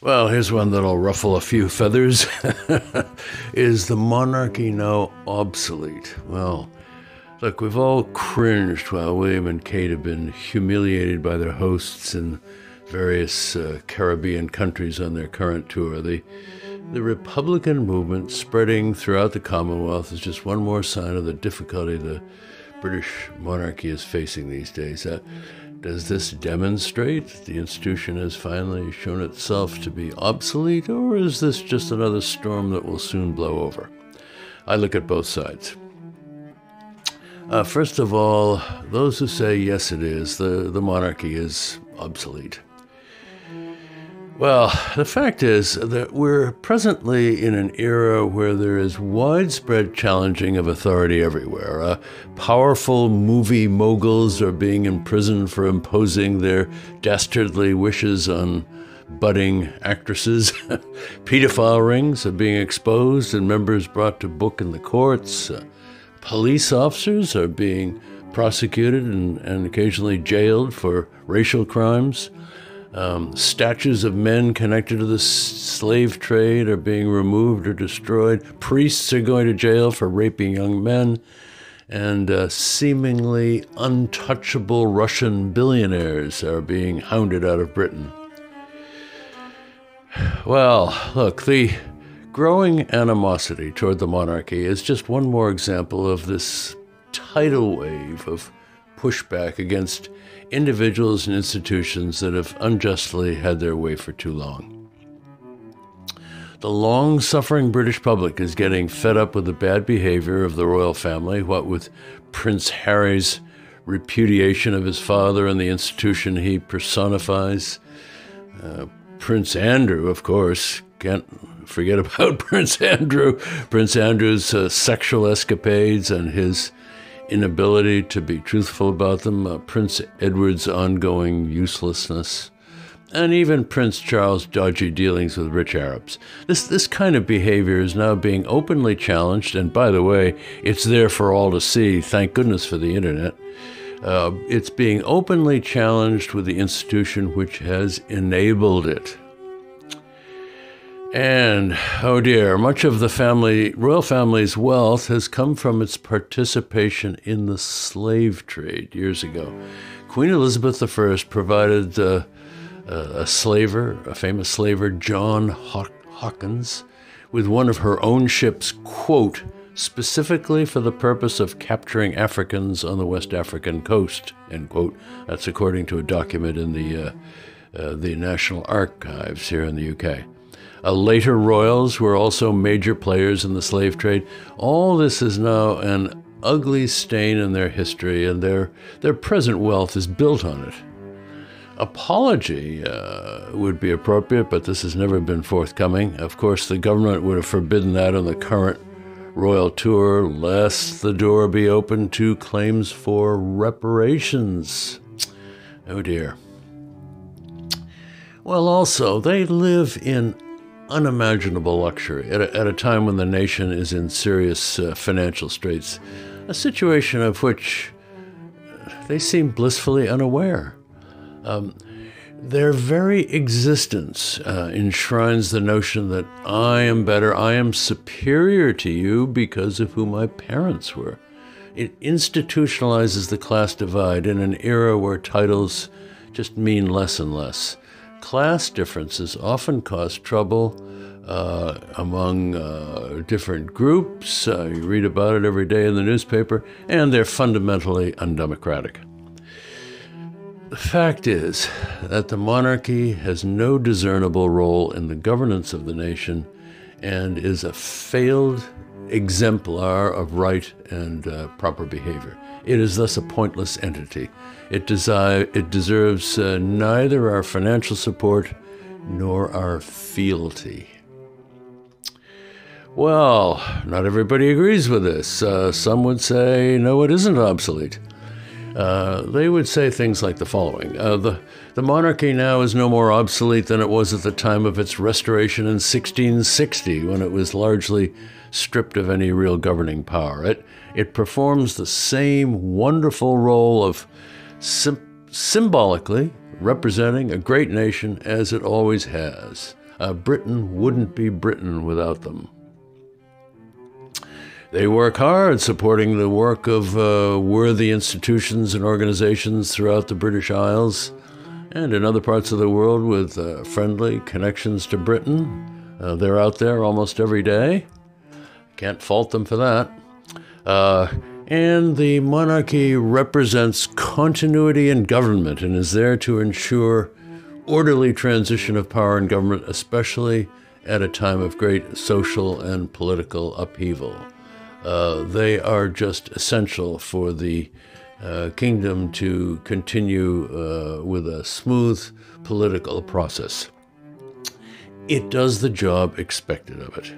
Well, here's one that'll ruffle a few feathers. Is the monarchy now obsolete? Well, look, we've all cringed while William and Kate have been humiliated by their hosts in various uh, Caribbean countries on their current tour. The, the Republican movement spreading throughout the Commonwealth is just one more sign of the difficulty the British monarchy is facing these days. Uh, does this demonstrate that the institution has finally shown itself to be obsolete, or is this just another storm that will soon blow over? I look at both sides. Uh, first of all, those who say yes, it is, the, the monarchy is obsolete. Well, the fact is that we're presently in an era where there is widespread challenging of authority everywhere. Uh, powerful movie moguls are being imprisoned for imposing their dastardly wishes on budding actresses. Pedophile rings are being exposed and members brought to book in the courts. Uh, police officers are being prosecuted and, and occasionally jailed for racial crimes. Um, statues of men connected to the slave trade are being removed or destroyed. Priests are going to jail for raping young men. And uh, seemingly untouchable Russian billionaires are being hounded out of Britain. Well, look, the growing animosity toward the monarchy is just one more example of this tidal wave of pushback against individuals and institutions that have unjustly had their way for too long. The long suffering British public is getting fed up with the bad behavior of the royal family, what with Prince Harry's repudiation of his father and the institution he personifies. Uh, Prince Andrew, of course, can't forget about Prince Andrew. Prince Andrew's uh, sexual escapades and his inability to be truthful about them, uh, Prince Edward's ongoing uselessness, and even Prince Charles' dodgy dealings with rich Arabs. This, this kind of behavior is now being openly challenged, and by the way, it's there for all to see. Thank goodness for the internet. Uh, it's being openly challenged with the institution which has enabled it. And oh dear, much of the family royal family's wealth has come from its participation in the slave trade years ago. Queen Elizabeth I provided uh, a slaver, a famous slaver, John Hawkins, with one of her own ships, quote, specifically for the purpose of capturing Africans on the West African coast, end quote. That's according to a document in the, uh, uh, the National Archives here in the UK. Uh, later royals were also major players in the slave trade. All this is now an ugly stain in their history, and their, their present wealth is built on it. Apology uh, would be appropriate, but this has never been forthcoming. Of course, the government would have forbidden that on the current royal tour, lest the door be open to claims for reparations. Oh dear. Well, also, they live in unimaginable luxury at a, at a time when the nation is in serious uh, financial straits, a situation of which they seem blissfully unaware. Um, their very existence uh, enshrines the notion that I am better, I am superior to you because of who my parents were. It institutionalizes the class divide in an era where titles just mean less and less class differences often cause trouble uh, among uh, different groups. Uh, you read about it every day in the newspaper, and they're fundamentally undemocratic. The fact is that the monarchy has no discernible role in the governance of the nation and is a failed exemplar of right and uh, proper behavior. It is thus a pointless entity. It, desi- it deserves uh, neither our financial support nor our fealty. Well, not everybody agrees with this. Uh, some would say, no, it isn't obsolete. Uh, they would say things like the following uh, the, the monarchy now is no more obsolete than it was at the time of its restoration in 1660, when it was largely stripped of any real governing power. It, it performs the same wonderful role of sim- symbolically representing a great nation as it always has. Uh, Britain wouldn't be Britain without them. They work hard supporting the work of uh, worthy institutions and organizations throughout the British Isles and in other parts of the world with uh, friendly connections to Britain. Uh, they're out there almost every day. Can't fault them for that. Uh, and the monarchy represents continuity in government and is there to ensure orderly transition of power in government, especially at a time of great social and political upheaval. Uh, they are just essential for the uh, kingdom to continue uh, with a smooth political process. It does the job expected of it.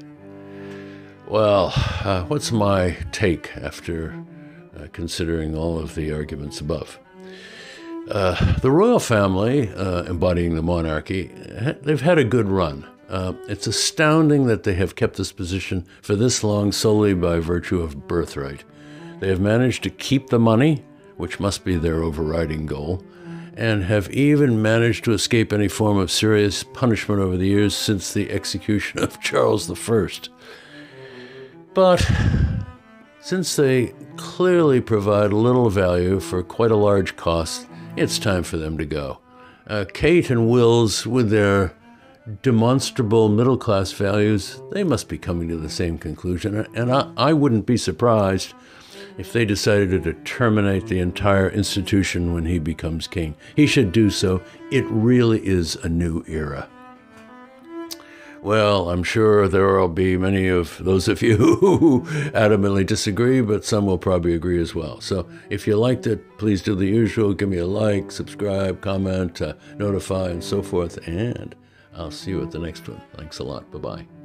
Well, uh, what's my take after uh, considering all of the arguments above? The royal family, embodying the monarchy, they've had a good run. Uh, it's astounding that they have kept this position for this long solely by virtue of birthright. They have managed to keep the money, which must be their overriding goal, and have even managed to escape any form of serious punishment over the years since the execution of Charles I. But since they clearly provide little value for quite a large cost, it's time for them to go. Uh, Kate and Wills, with their demonstrable middle class values, they must be coming to the same conclusion. And I, I wouldn't be surprised if they decided to terminate the entire institution when he becomes king. He should do so. It really is a new era. Well, I'm sure there will be many of those of you who adamantly disagree, but some will probably agree as well. So if you liked it, please do the usual give me a like, subscribe, comment, uh, notify, and so forth. And I'll see you at the next one. Thanks a lot. Bye bye.